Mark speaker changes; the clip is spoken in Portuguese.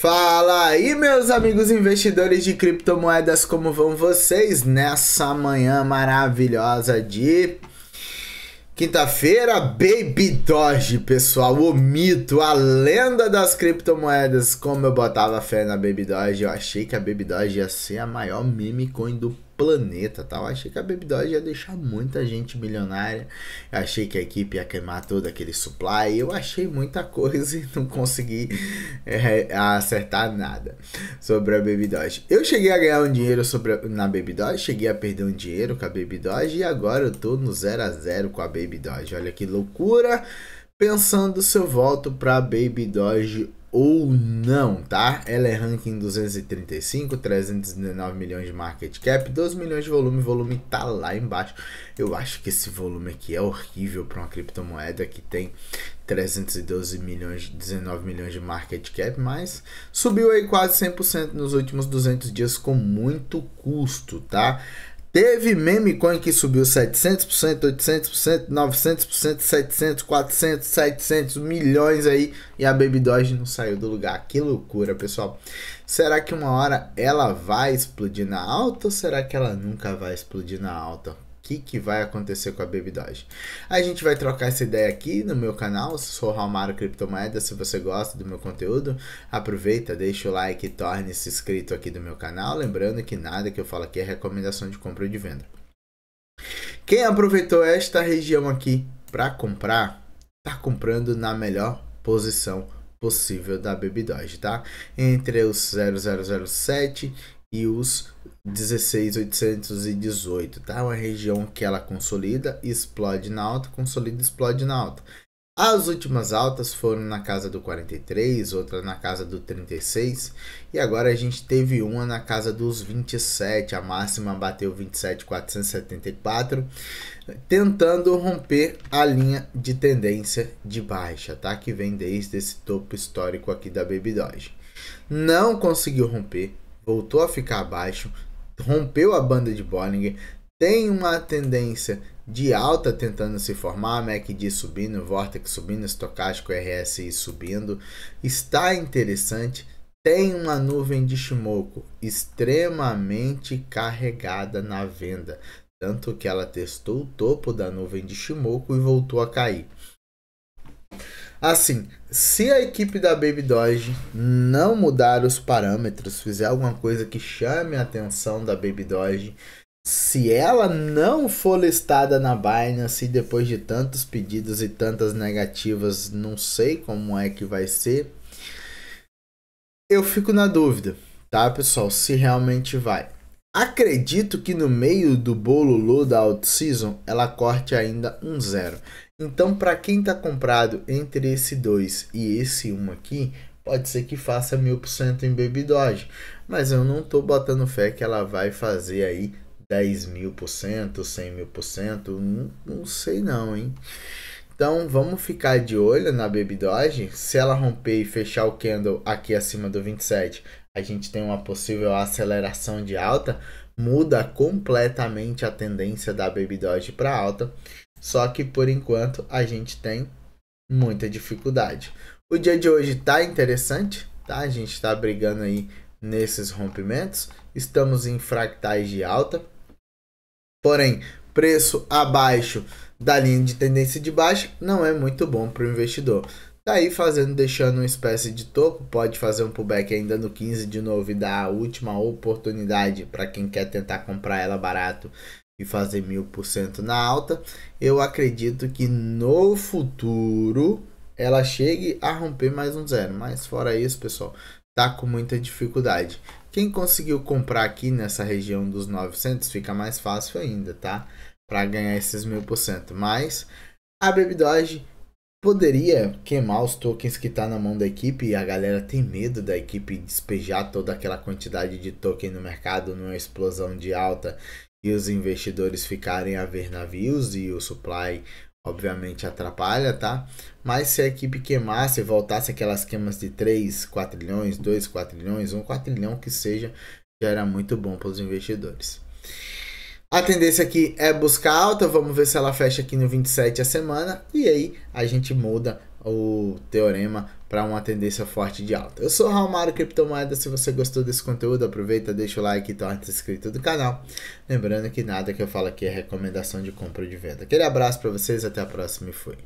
Speaker 1: Fala aí, meus amigos investidores de criptomoedas, como vão vocês nessa manhã maravilhosa de quinta-feira? Baby Doge, pessoal, o mito, a lenda das criptomoedas. Como eu botava fé na Baby Doge, eu achei que a Baby Doge ia ser a maior meme coin do planeta? Eu achei que a Baby Doge ia deixar muita gente milionária. Achei que a equipe ia queimar todo aquele supply. Eu achei muita coisa e não consegui é, acertar nada sobre a Baby Doge. Eu cheguei a ganhar um dinheiro sobre a, na Baby Doge, cheguei a perder um dinheiro com a Baby Doge e agora eu tô no 0 a 0 com a Baby Doge. Olha que loucura! Pensando se eu volto para Baby Doge ou não, tá? Ela é ranking 235, 319 milhões de market cap, 12 milhões de volume, volume tá lá embaixo. Eu acho que esse volume aqui é horrível para uma criptomoeda que tem 312 milhões, 19 milhões de market cap, mas subiu aí quase 100% nos últimos 200 dias com muito custo, tá? Teve meme coin que subiu 700%, 800%, 900%, 700, 400, 700 milhões aí e a Baby Doge não saiu do lugar. Que loucura, pessoal. Será que uma hora ela vai explodir na alta ou será que ela nunca vai explodir na alta? Que, que vai acontecer com a Baby Doge. A gente vai trocar essa ideia aqui no meu canal, sou Romaro Criptomoeda, se você gosta do meu conteúdo, aproveita, deixa o like e torne-se inscrito aqui do meu canal, lembrando que nada que eu falo aqui é recomendação de compra ou de venda. Quem aproveitou esta região aqui para comprar, está comprando na melhor posição possível da Baby Doge, tá? Entre os 0007 e os 16818, tá? Uma região que ela consolida, explode na alta, consolida, explode na alta. As últimas altas foram na casa do 43, outra na casa do 36 e agora a gente teve uma na casa dos 27, a máxima bateu 27,474, tentando romper a linha de tendência de baixa, tá? Que vem desde esse topo histórico aqui da Baby Doge. Não conseguiu romper, voltou a ficar abaixo, rompeu a banda de Bollinger, tem uma tendência de alta tentando se formar, MACD subindo, Vortex subindo, estocástico RSI subindo, está interessante. Tem uma nuvem de Shimoku extremamente carregada na venda, tanto que ela testou o topo da nuvem de Shimoku e voltou a cair. Assim, se a equipe da Baby Doge não mudar os parâmetros, fizer alguma coisa que chame a atenção da Baby Doge, se ela não for listada na Binance depois de tantos pedidos e tantas negativas, não sei como é que vai ser. Eu fico na dúvida, tá, pessoal? Se realmente vai. Acredito que no meio do bolo da out-season ela corte ainda um zero. Então, para quem está comprado entre esse 2 e esse 1 um aqui, pode ser que faça mil por cento em Baby Doge. Mas eu não estou botando fé que ela vai fazer aí 10 mil por cento, 100 mil por cento. Não, não sei não, hein? Então vamos ficar de olho na Baby Doge. Se ela romper e fechar o candle aqui acima do 27, a gente tem uma possível aceleração de alta. Muda completamente a tendência da Baby Doge para alta. Só que por enquanto a gente tem muita dificuldade. O dia de hoje tá interessante, tá? A gente está brigando aí nesses rompimentos. Estamos em fractais de alta. Porém, preço abaixo da linha de tendência de baixa não é muito bom para o investidor. Tá aí fazendo, deixando uma espécie de topo, pode fazer um pullback ainda no 15 de novo e dar a última oportunidade para quem quer tentar comprar ela barato e fazer mil por cento na alta, eu acredito que no futuro ela chegue a romper mais um zero. Mas fora isso, pessoal, tá com muita dificuldade. Quem conseguiu comprar aqui nessa região dos 900 fica mais fácil ainda, tá? Para ganhar esses mil por cento. Mas a Baby Doge poderia queimar os tokens que tá na mão da equipe e a galera tem medo da equipe despejar toda aquela quantidade de token no mercado numa explosão de alta e os investidores ficarem a ver navios e o supply obviamente atrapalha, tá? Mas se a equipe queimasse, voltasse aquelas queimas de 3, 4 trilhões, 2, 4 trilhões, 1 4 trilhão que seja, já era muito bom para os investidores. A tendência aqui é buscar alta, vamos ver se ela fecha aqui no 27 a semana e aí a gente muda o teorema para uma tendência forte de alta. Eu sou Raul Criptomoeda. Se você gostou desse conteúdo, aproveita, deixa o like e torne-se inscrito do canal. Lembrando que nada que eu falo aqui é recomendação de compra ou de venda. Aquele abraço para vocês, até a próxima e fui.